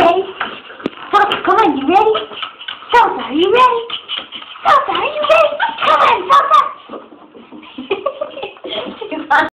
ready? Salsa, come on, you ready? Salsa, are you ready? Salsa, are you ready? Come on, Salsa!